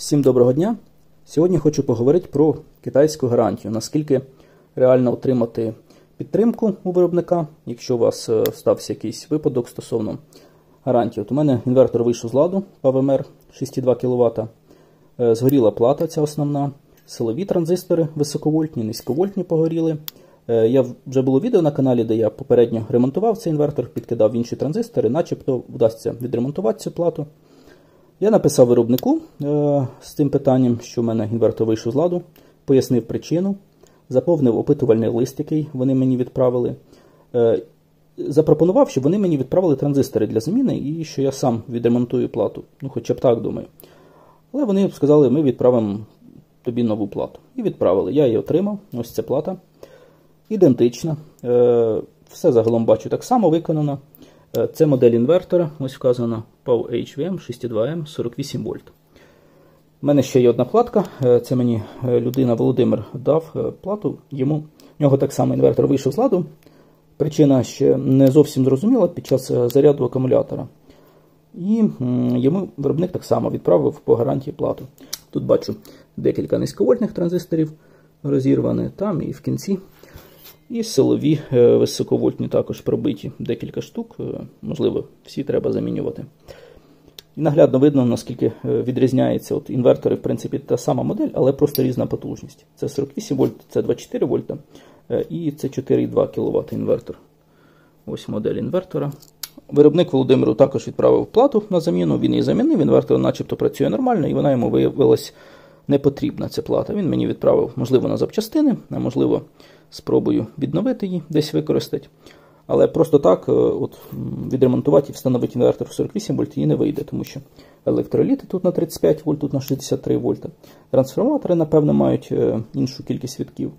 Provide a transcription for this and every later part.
Всім доброго дня! Сьогодні хочу поговорити про китайську гарантію, наскільки реально отримати підтримку у виробника, якщо у вас е, стався якийсь випадок стосовно гарантії. От у мене інвертор вийшов з ладу ПВМР 6,2 кВт. Згоріла плата, ця основна, силові транзистори високовольтні, низьковольтні погоріли. Е, я вже було відео на каналі, де я попередньо ремонтував цей інвертор, підкидав інші транзистори, начебто вдасться відремонтувати цю плату. Я написав виробнику е, з цим питанням, що в мене інвертор вийшов з ладу, пояснив причину, заповнив опитувальний лист, який вони мені відправили. Е, запропонував, щоб вони мені відправили транзистори для заміни і що я сам відремонтую плату. Ну, хоча б так думаю. Але вони сказали, ми відправимо тобі нову плату. І відправили. Я її отримав. Ось ця плата. Ідентична. Е, все загалом бачу так само виконано. Е, це модель інвертора, ось вказано POW HVM 62M 48 вольт. У мене ще є одна платка. Е, це мені е, людина Володимир дав плату. Йому в нього так само інвертор вийшов з ладу. Причина ще не зовсім зрозуміла під час заряду акумулятора. І йому виробник так само відправив по гарантії плату. Тут бачу декілька низьковольтних транзисторів розірвані, там і в кінці і силові е, високовольтні також пробиті декілька штук, е, можливо, всі треба замінювати. І наглядно видно, наскільки е, відрізняється от інвертори, в принципі, та сама модель, але просто різна потужність. Це 48 вольт, це 24 вольта і це 4,2 кВт інвертор. Ось модель інвертора. Виробник Володимиру також відправив плату на заміну, він її замінив, інвертор начебто працює нормально, і вона йому виявилась не потрібна ця плата. Він мені відправив, можливо, на запчастини, а можливо, спробую відновити її, десь використати. Але просто так е, от, відремонтувати і встановити інвертор в 48 вольт її не вийде, тому що електроліти тут на 35 вольт, тут на 63 вольта. Трансформатори, напевно, мають е, іншу кількість вітків.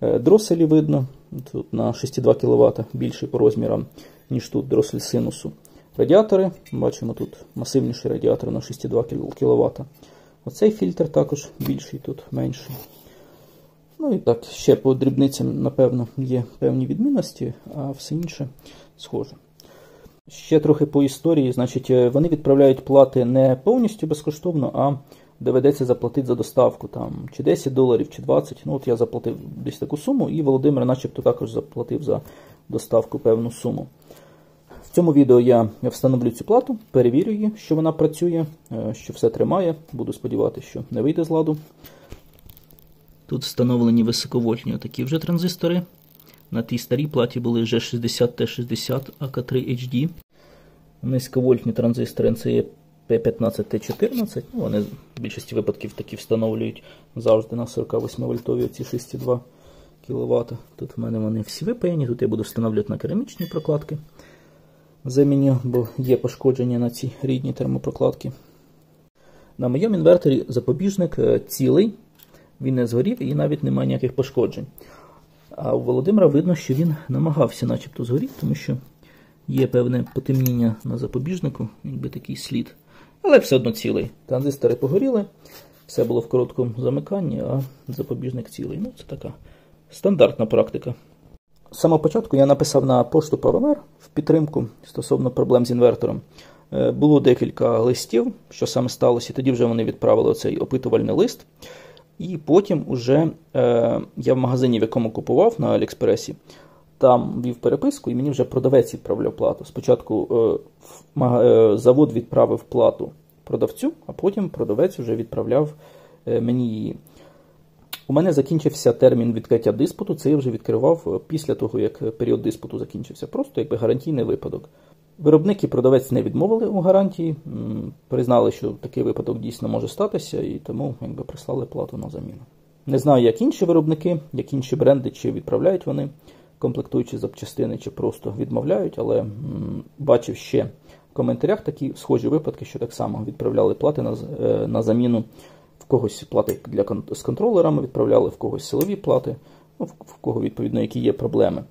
Е, дроселі видно, тут на 6,2 кВт більший по розмірам, ніж тут дросель синусу. Радіатори, бачимо тут масивніший радіатор на 6,2 кВт. Оцей фільтр також більший, тут менший. Ну і так, ще по дрібницям, напевно, є певні відмінності, а все інше схоже. Ще трохи по історії, значить, е, вони відправляють плати не повністю безкоштовно, а доведеться заплатити за доставку там чи 10 доларів, чи 20. Ну, от я заплатив десь таку суму, і Володимир, начебто, також заплатив за доставку певну суму. В цьому відео я встановлю цю плату, перевірю її, що вона працює, е, що все тримає. Буду сподіватися, що не вийде з ладу. Тут встановлені високовольтні такі вже транзистори. На тій старій платі були вже 60 t 60 АК3HD. Низьковольтні транзистори це P15T14. Ну, Вони в більшості випадків такі встановлюють завжди на 48 вольтові ці 6,2 кВт. Тут в мене вони всі випаяні. Тут я буду встановлювати на керамічні прокладки. Заміню, бо є пошкодження на ці рідні термопрокладки. На моєму інверторі запобіжник е, цілий він не згорів і навіть немає ніяких пошкоджень. А у Володимира видно, що він намагався начебто згоріти, тому що є певне потемніння на запобіжнику, якби такий слід. Але все одно цілий. Транзистори погоріли, все було в короткому замиканні, а запобіжник цілий. Ну, Це така стандартна практика. З самого початку я написав на пошту ПВМР в підтримку стосовно проблем з інвертором. Е, було декілька листів, що саме сталося, і тоді вже вони відправили цей опитувальний лист. І потім уже е, я в магазині, в якому купував на Аліекспресі, там вів переписку, і мені вже продавець відправляв плату. Спочатку е, е, завод відправив плату продавцю, а потім продавець вже відправляв е, мені її. У мене закінчився термін відкриття диспуту, це я вже відкривав е, після того, як період диспуту закінчився. Просто якби гарантійний випадок. Виробник і продавець не відмовили у гарантії, признали, що такий випадок дійсно може статися, і тому якби прислали плату на заміну. Не знаю, як інші виробники, як інші бренди, чи відправляють вони комплектуючі запчастини, чи просто відмовляють, але м, бачив ще в коментарях такі схожі випадки, що так само відправляли плати на е, на заміну в когось плати для з контролерами, відправляли в когось силові плати, ну, в, кого відповідно які є проблеми.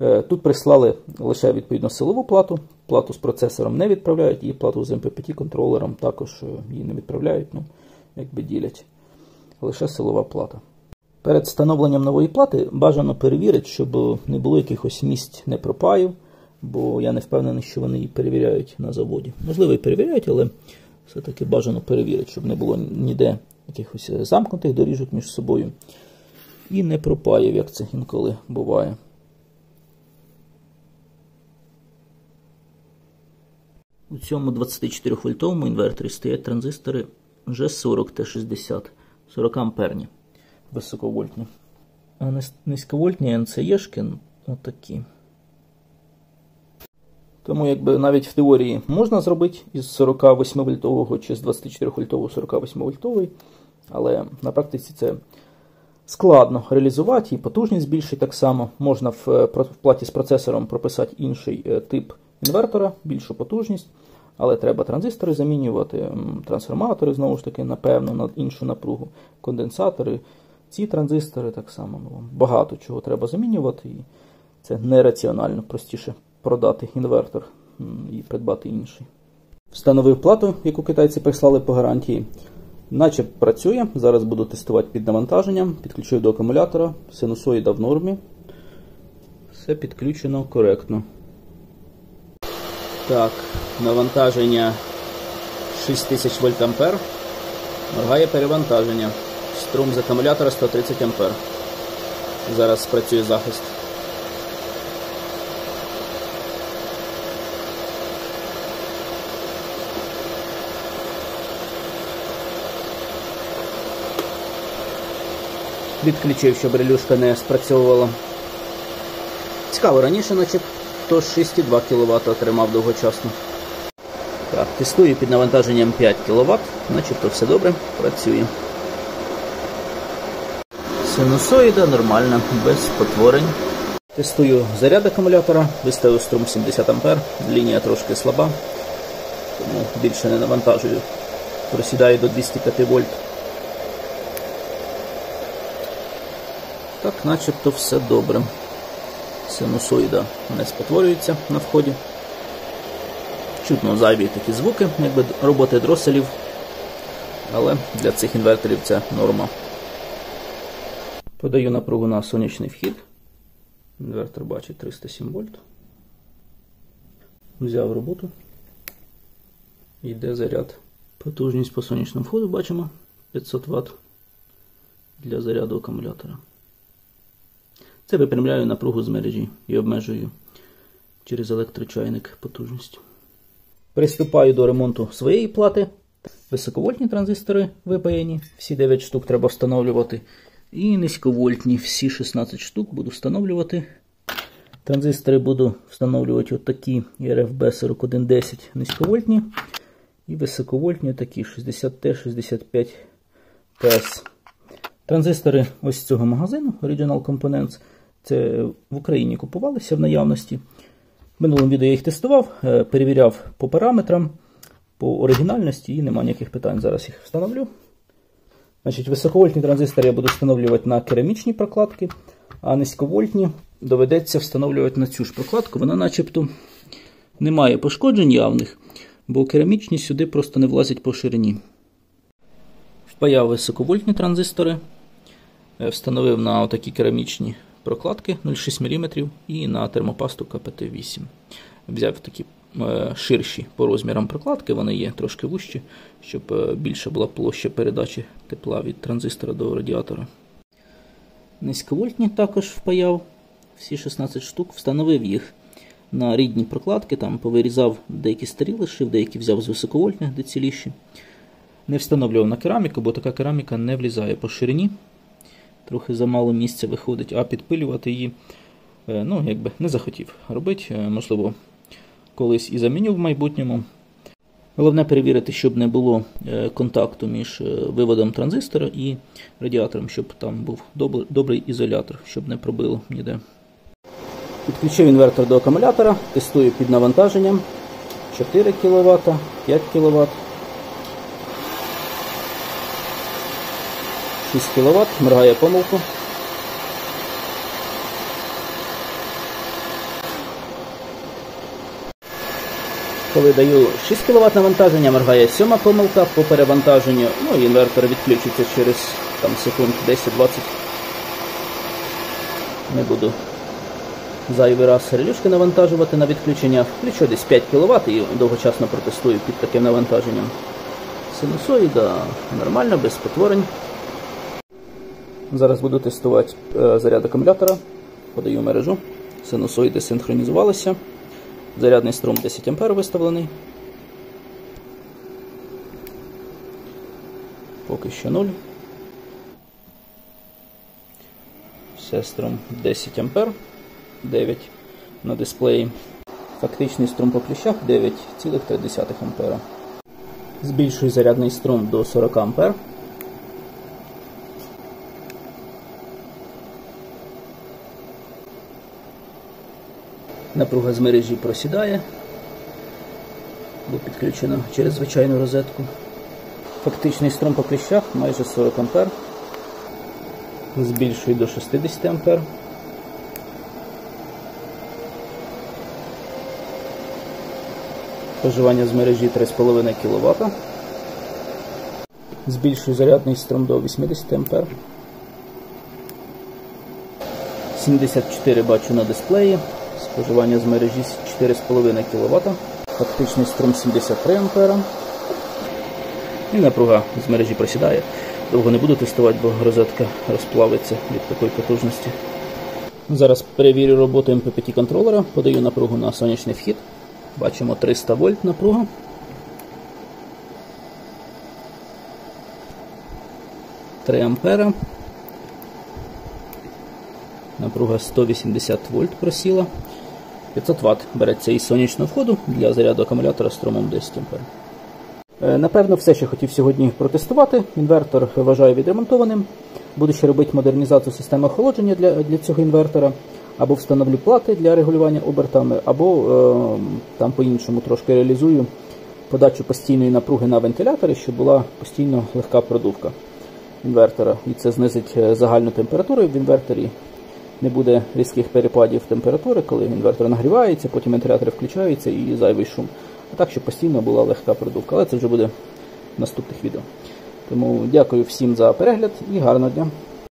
Е, тут прислали лише відповідно силову плату, плату з процесором не відправляють, і плату з MPPT контролером також е, її не відправляють, ну, якби ділять. Лише силова плата. Перед встановленням нової плати бажано перевірити, щоб не було якихось місць непропаїв, бо я не впевнений, що вони її перевіряють на заводі. Можливо, і перевіряють, але все-таки бажано перевірити, щоб не було ніде якихось замкнутих доріжок між собою. І не пропаяв, як це інколи буває. У цьому 24 вольтовому інверторі стоять транзистори вже 40 Т60, 40 амперні високовольтні. А низьковольтні НЦЄшки отакі. Тому якби навіть в теорії можна зробити із 48 вольтового чи з 24 вольтового 48 вольтовий, але на практиці це складно реалізувати і потужність збільшить так само. Можна в платі з процесором прописати інший е, тип інвертора, більшу потужність. Але треба транзистори замінювати, трансформатори, знову ж таки, напевно, на іншу напругу, конденсатори, ці транзистори так само. Ну, Багато чого треба замінювати. І це нераціонально простіше продати інвертор і придбати інший. Встановив плату, яку китайці прислали по гарантії. Наче працює. Зараз буду тестувати під навантаженням. Підключив до акумулятора, синусоїда в нормі. Все підключено коректно. Так, навантаження 6000 вольт-ампер. Моргає перевантаження. Струм з акумулятора 130 ампер. Зараз працює захист. Відключив, щоб релюшка не спрацьовувала. Цікаво, раніше наче то 6,2 кВт отримав довгочасно. Так, Тестую під навантаженням 5 кВт, начебто все добре, працює. Синусоїда нормальна, без потворень. Тестую заряд акумулятора, виставив струм 70 А, лінія трошки слаба, тому більше не навантажую. Просідаю до 205 вольт. Так, начебто все добре синусоїда не спотворюється на вході. Чутно зайві такі звуки, якби роботи дроселів, але для цих інверторів це норма. Подаю напругу на сонячний вхід. Інвертор бачить 307 вольт. Взяв роботу. Йде заряд. Потужність по сонячному входу бачимо 500 Вт для заряду акумулятора. Це випрямляю напругу з мережі і обмежую через електрочайник потужність. Приступаю до ремонту своєї плати. Високовольтні транзистори випаяні, всі 9 штук треба встановлювати. І низьковольтні, всі 16 штук буду встановлювати. Транзистори буду встановлювати отакі RFB 4110 низьковольтні. І високовольтні такі 60T65PS. Транзистори ось цього магазину Original Components. Це в Україні купувалися в наявності. В минулому відео я їх тестував, е, перевіряв по параметрам, по оригінальності і немає ніяких питань. Зараз їх встановлю. Значить, Високовольтні транзистори я буду встановлювати на керамічні прокладки, а низьковольтні доведеться встановлювати на цю ж прокладку. Вона начебто не має пошкоджень явних, бо керамічні сюди просто не влазять по ширині. Впаяв високовольтні транзистори, встановив на отакі керамічні прокладки 0,6 мм і на термопасту КПТ-8. Взяв такі е, ширші по розмірам прокладки, вони є трошки вущі, щоб е, більша була площа передачі тепла від транзистора до радіатора. Низьковольтні також впаяв всі 16 штук, встановив їх на рідні прокладки, там повирізав деякі старі лишив, деякі взяв з високовольтних, де. Не встановлював на кераміку, бо така кераміка не влізає по ширині трохи замало місця виходить, а підпилювати її е, ну, якби не захотів робити. Е, можливо, колись і заміню в майбутньому. Головне перевірити, щоб не було е, контакту між виводом транзистора і радіатором, щоб там був добрий ізолятор, щоб не пробило ніде. Підключив інвертор до акумулятора, тестую під навантаженням 4 кВт, 5 кВт. 6 кВт, моргає помилку. Коли даю 6 кВт навантаження, моргає 7 помилка по перевантаженню, ну інвертор відключиться через там, секунд 10-20. Не буду зайвий раз релюшки навантажувати на відключення. Включу десь 5 кВт і довгочасно протестую під таким навантаженням. Синусоїда нормально, без потворень. Зараз буду тестувати е, заряд акумулятора. Подаю мережу. Синусоїди синхронізувалися. Зарядний струм 10 А виставлений. Поки що 0. Все струм 10 А. 9 на дисплеї. Фактичний струм по кліщах 9,3 А. Збільшую зарядний струм до 40 А. Напруга з мережі просідає, бо підключена через звичайну розетку. Фактичний струм по кліщах майже 40 А. Збільшую до 60 А. Споживання з мережі 3,5 кВт. Збільшую зарядний струм до 80 А. 74 бачу на дисплеї. Споживання з мережі 4,5 кВт. Фактичний струм 73 А. І напруга з мережі просідає. Довго не буду тестувати, бо розетка розплавиться від такої потужності. Зараз перевірю роботу MPPT контролера, подаю напругу на сонячний вхід. Бачимо 300 вольт напруга. Три ампера. Напруга 180 вольт просіла. 500 Вт береться із сонячного входу для заряду акумулятора струмом 10 А. Е, Напевно, все, що хотів сьогодні протестувати. Інвертор вважаю відремонтованим. Буду ще робити модернізацію системи охолодження для, для цього інвертора. Або встановлю плати для регулювання обертами, або е, там по-іншому трошки реалізую подачу постійної напруги на вентилятори, щоб була постійно легка продувка інвертора. І це знизить е, загальну температуру в інверторі. Не буде різких перепадів температури, коли інвертор нагрівається, потім вентилятори включаються і зайвий шум. А так, щоб постійно була легка продувка. Але це вже буде в наступних відео. Тому дякую всім за перегляд і гарного дня.